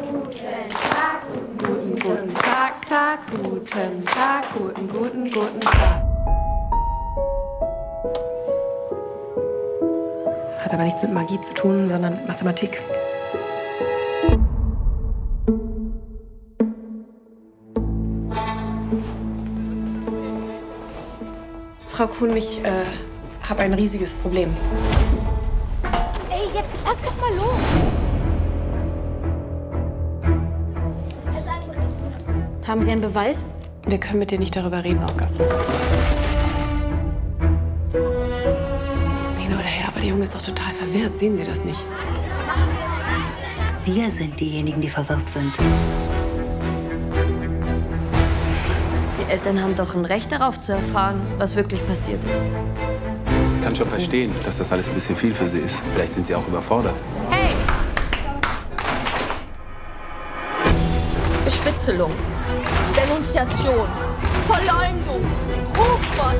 Guten Tag, guten, guten Tag, Tag, guten Tag, guten, guten, guten Tag. Hat aber nichts mit Magie zu tun, sondern mit Mathematik. Frau Kuhn, ich äh, habe ein riesiges Problem. Ey, jetzt lass doch mal los! Haben Sie einen Beweis? Wir können mit dir nicht darüber reden, Oskar. Hin oder her, aber der Junge ist doch total verwirrt. Sehen Sie das nicht? Wir sind diejenigen, die verwirrt sind. Die Eltern haben doch ein Recht darauf zu erfahren, was wirklich passiert ist. Ich kann schon verstehen, dass das alles ein bisschen viel für Sie ist. Vielleicht sind Sie auch überfordert. Hey! Bespitzelung, Denunziation, Verleumdung, Rufmord.